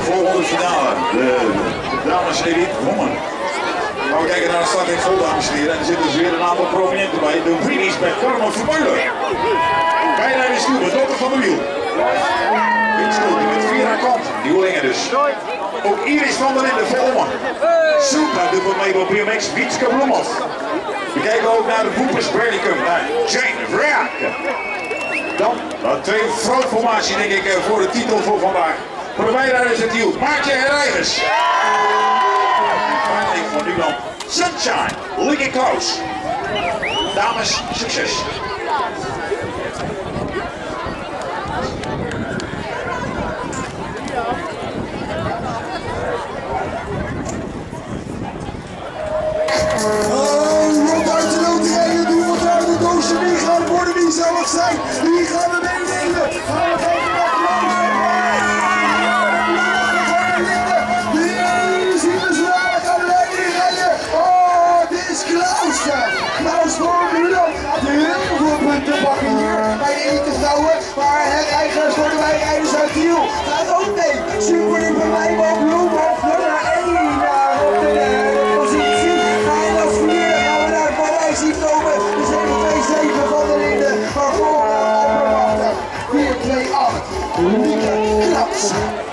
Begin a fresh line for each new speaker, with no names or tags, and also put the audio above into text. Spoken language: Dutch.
Volgende finale. De dames elite woman. Maar we kijken naar de start in dames en er zitten dus weer een aantal prominenten bij. De Greenies met Carmen Vermeulen. Toe met Dotter van de Wiel. Windschoten met Vera Kant. Nieuwelingen dus. Ook Iris van der Linden, Volman. Super wat mee op BMX, Wietske Bloemhoff. We kijken ook naar de Boepers Berlicum, naar Jane Vraak. Dan een twee formatie denk ik eh, voor de titel voor vandaag. Voor de bijrijders het hield Maartje Herrijgers. En voor dan Sunshine, Licky Klaus. Dames, succes.
Kijken naar Klaus? Nee, zien we zwaar. Gaan we. Oh, dit is Klaus. Voor gaat heel veel punten pakken hier bij de. Maar het eigenaars worden wij rijders uit. Gaat ook mee. Lord, we get closer.